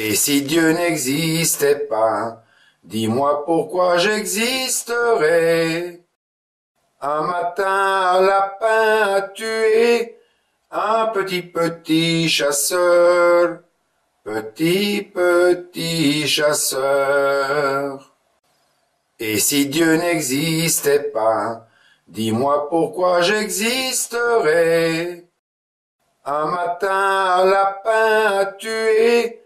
Et si Dieu n'existait pas, dis-moi pourquoi j'existerais. Un matin, un lapin a tué un petit petit chasseur, petit petit chasseur. Et si Dieu n'existait pas, dis-moi pourquoi j'existerais. Un matin, un lapin a tué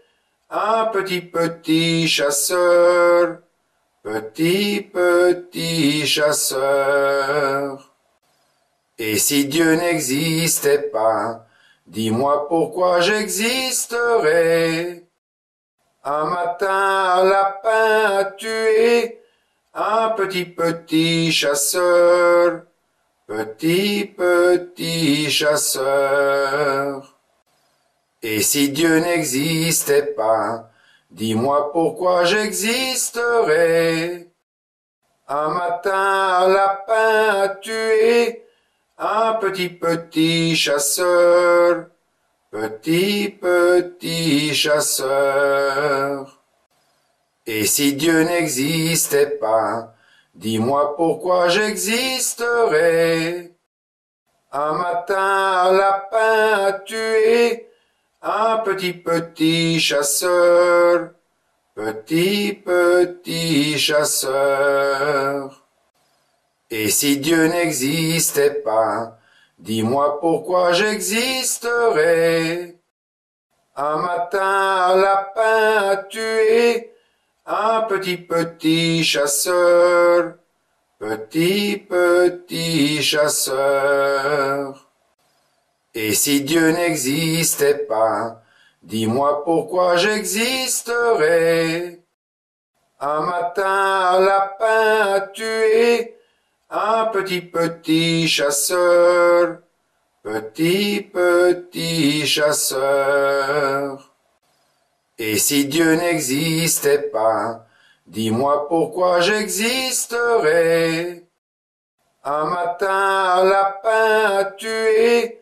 un petit petit chasseur, petit petit chasseur. Et si Dieu n'existait pas, dis-moi pourquoi j'existerais. Un matin, un lapin a tué un petit petit chasseur, petit petit chasseur. Et si Dieu n'existait pas, dis-moi pourquoi j'existerais. Un matin, un lapin a tué un petit petit chasseur, petit petit chasseur. Et si Dieu n'existait pas, dis-moi pourquoi j'existerais. Un matin, un lapin a tué un petit petit chasseur, petit petit chasseur. Et si Dieu n'existait pas, dis-moi pourquoi j'existerais. Un matin, un lapin a tué un petit petit chasseur, petit petit chasseur. Et si Dieu n'existait pas, dis-moi pourquoi j'existerais. Un matin, un lapin a tué un petit petit chasseur, petit petit chasseur. Et si Dieu n'existait pas, dis-moi pourquoi j'existerais. Un matin, un lapin a tué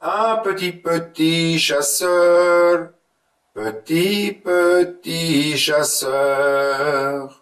un petit petit chasseur, petit petit chasseur.